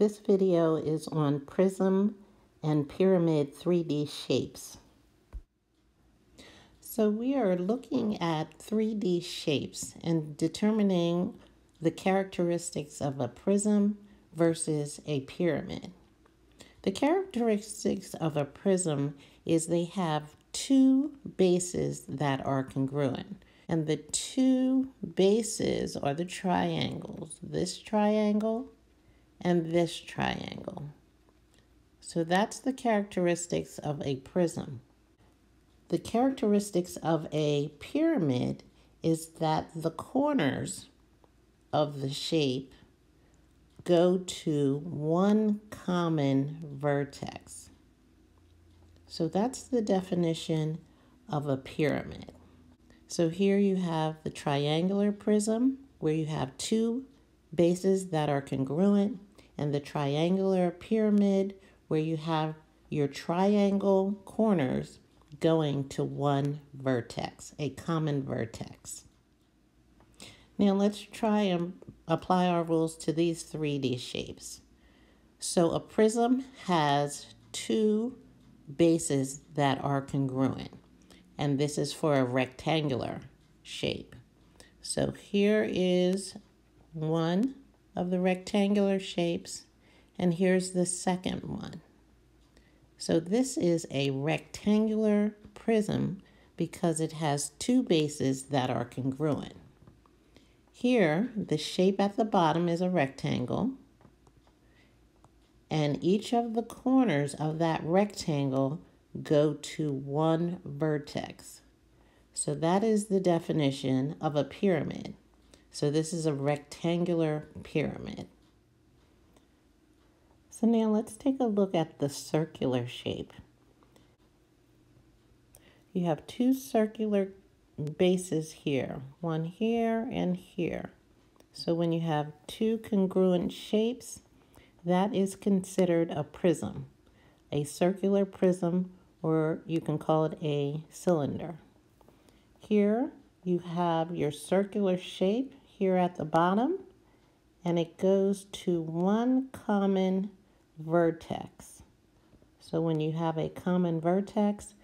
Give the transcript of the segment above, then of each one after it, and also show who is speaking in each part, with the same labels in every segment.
Speaker 1: This video is on prism and pyramid 3D shapes. So we are looking at 3D shapes and determining the characteristics of a prism versus a pyramid. The characteristics of a prism is they have two bases that are congruent. And the two bases are the triangles, this triangle and this triangle. So that's the characteristics of a prism. The characteristics of a pyramid is that the corners of the shape go to one common vertex. So that's the definition of a pyramid. So here you have the triangular prism where you have two bases that are congruent and the triangular pyramid where you have your triangle corners going to one vertex, a common vertex. Now let's try and apply our rules to these 3D shapes. So a prism has two bases that are congruent, and this is for a rectangular shape. So here is one of the rectangular shapes, and here's the second one. So this is a rectangular prism because it has two bases that are congruent. Here, the shape at the bottom is a rectangle, and each of the corners of that rectangle go to one vertex. So that is the definition of a pyramid. So this is a rectangular pyramid. So now let's take a look at the circular shape. You have two circular bases here, one here and here. So when you have two congruent shapes, that is considered a prism, a circular prism, or you can call it a cylinder. Here you have your circular shape here at the bottom, and it goes to one common vertex. So when you have a common vertex,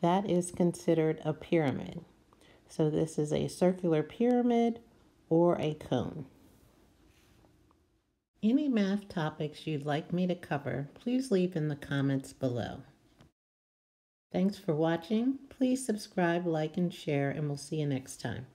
Speaker 1: that is considered a pyramid. So this is a circular pyramid or a cone. Any math topics you'd like me to cover, please leave in the comments below. Thanks for watching. Please subscribe, like, and share, and we'll see you next time.